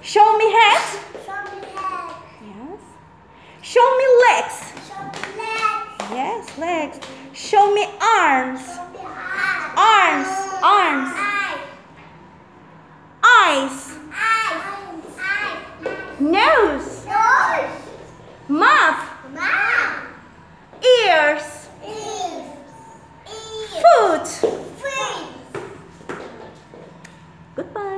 Show me head. Show me head. Yes. Show me legs. Show me legs. Yes, legs. Show me arms. Show me arms. Arms. Arms. Eyes. Eyes. Nose. Nose. Mouth. Mouth. Ears. Ears. Ears. Foot. Foot. Goodbye.